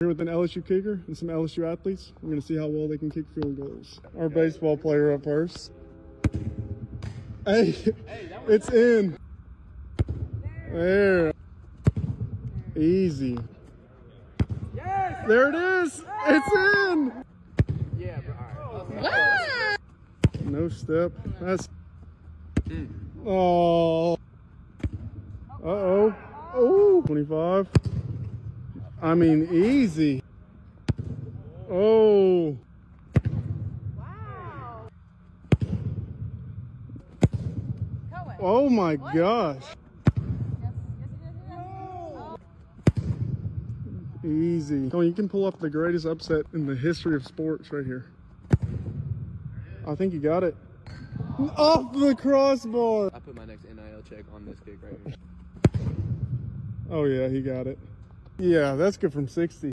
Here with an LSU kicker and some LSU athletes. We're going to see how well they can kick field goals. Our baseball player up first. Hey, it's in. There. Easy. Yes. There it is. It's in. Yeah, bro. All right. No step. That's. Oh. Uh oh. Oh. 25. I mean, easy. Oh. Wow. Oh my gosh. Oh. Easy. Oh, you can pull up the greatest upset in the history of sports right here. I think you got it. Off the crossbar. I put my next NIL check on this kick right here. Oh yeah, he got it. Yeah, that's good from 60.